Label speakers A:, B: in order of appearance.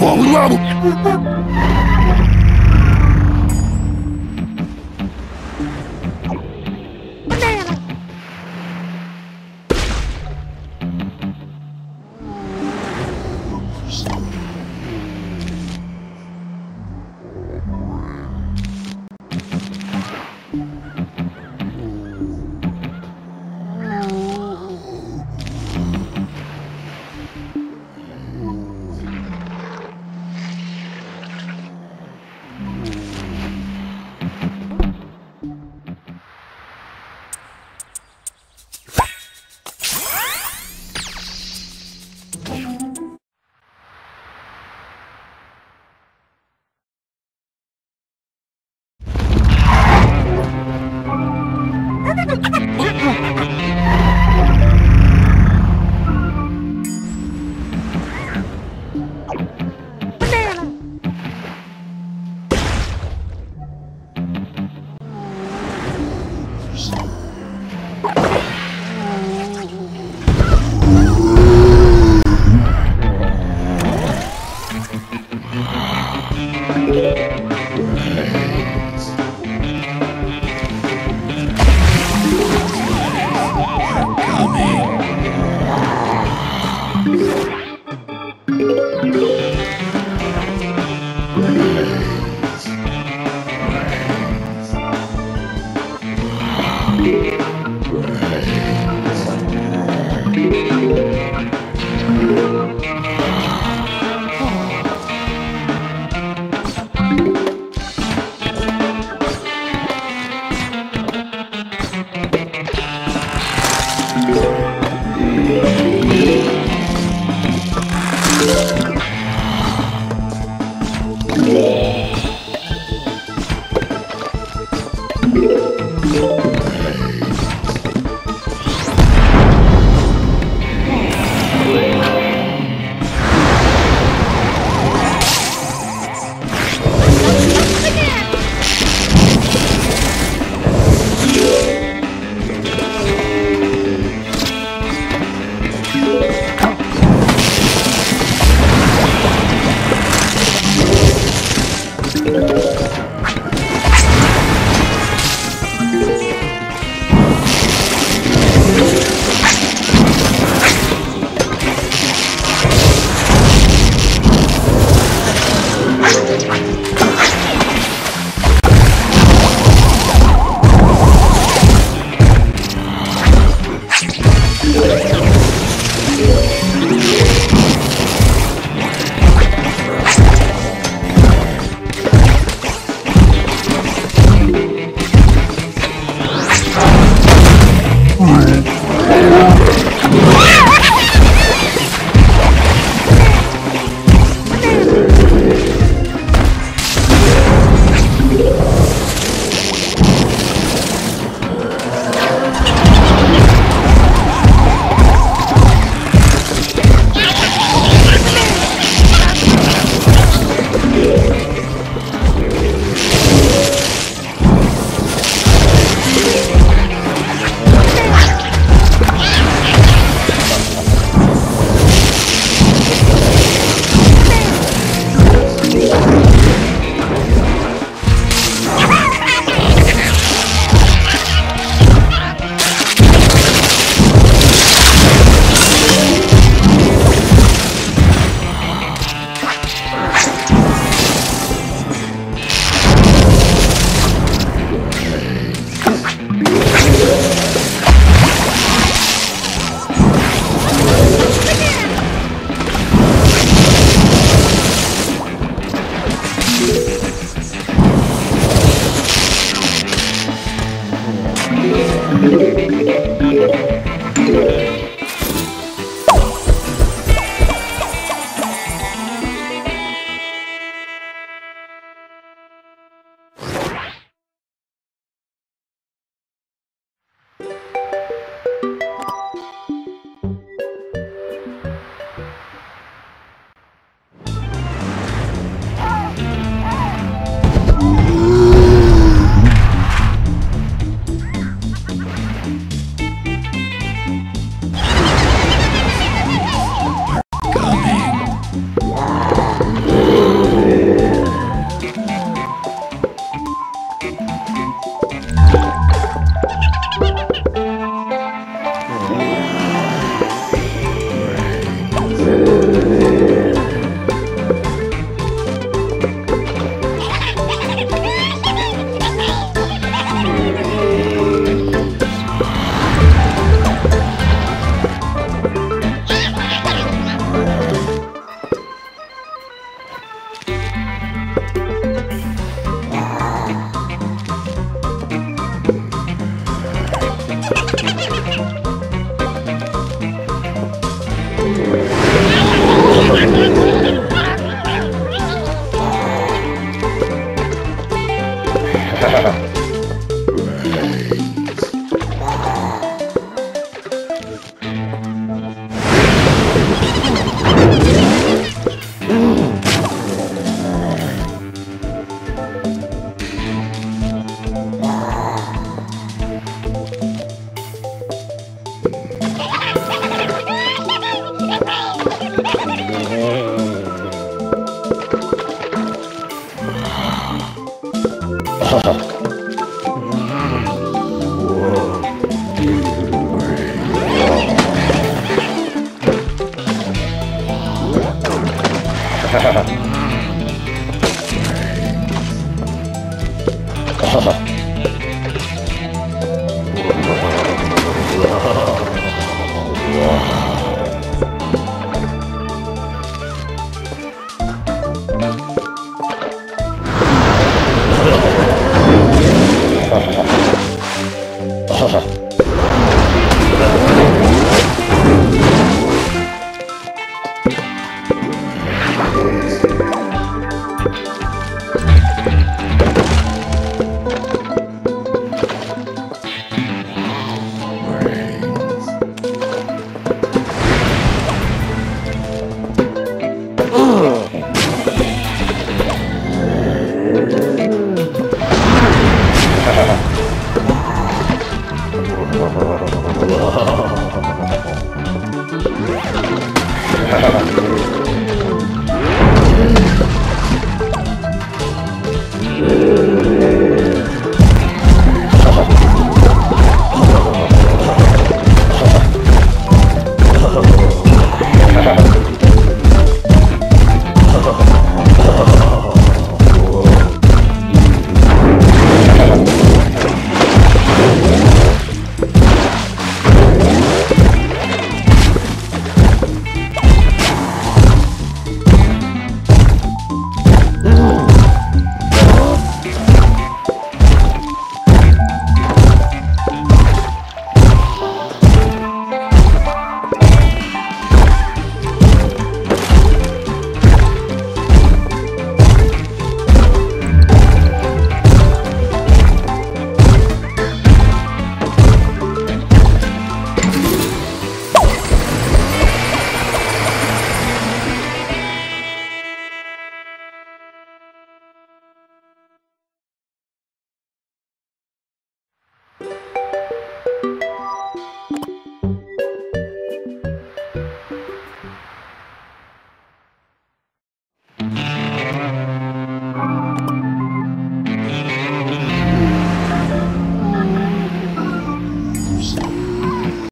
A: Vamos, vamos! Música Thank you. Ha ha ha.